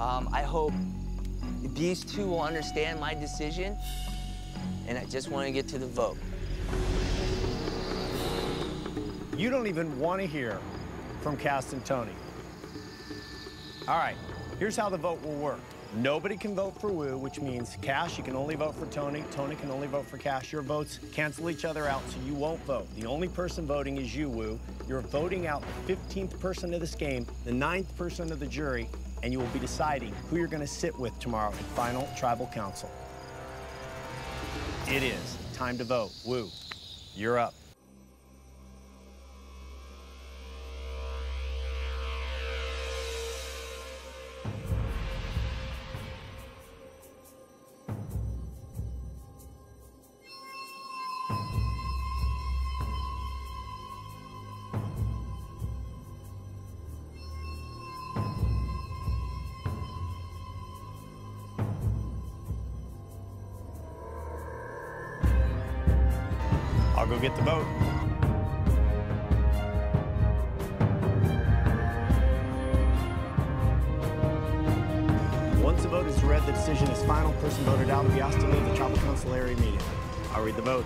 Um, I hope these two will understand my decision, and I just want to get to the vote. You don't even want to hear from Kass and Tony. All right, here's how the vote will work. Nobody can vote for Woo, which means Kass, you can only vote for Tony. Tony can only vote for Kass. Your votes cancel each other out, so you won't vote. The only person voting is you, Woo. You're voting out the 15th person of this game, the ninth person of the jury, and you will be deciding who you're going to sit with tomorrow in final tribal council. It is time to vote. Woo, you're up. I'll go get the vote. Once the vote is read, the decision is final. Person voted out will be asked to leave the tribal council area immediately. I'll read the vote.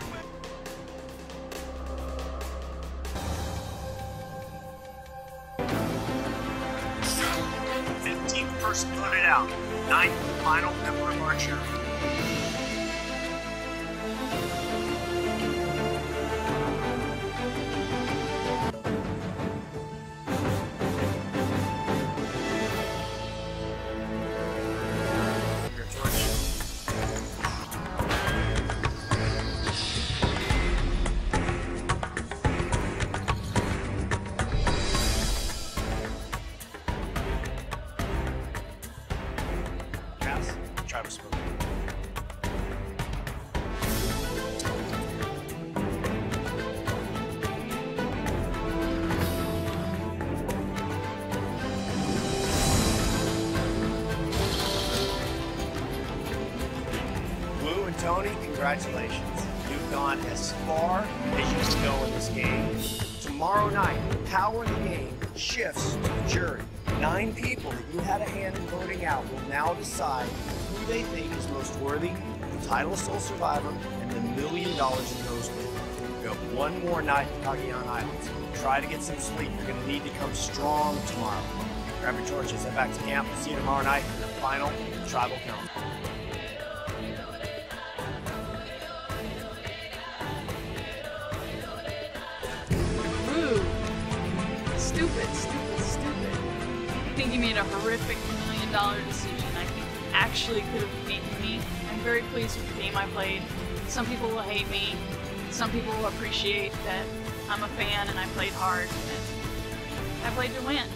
Fifteenth person voted out. Ninth final member of our jury. Travis vote. Woo and Tony, congratulations. You've gone as far as you can go in this game. Tomorrow night, the power in the game shifts to the jury. Nine people that you had a hand in voting out will now decide they think is most worthy the title of sole survivor and the million dollars it goes with. You have one more night in Cagayan Islands. Try to get some sleep. You're going to need to come strong tomorrow. Grab your torches, head back to camp. We'll see you tomorrow night for the final tribal count. Woo. Stupid, stupid, stupid. I think you made a horrific million dollar decision. Actually could have beaten me. I'm very pleased with the game I played. Some people will hate me. Some people will appreciate that I'm a fan and I played hard. And I played to win.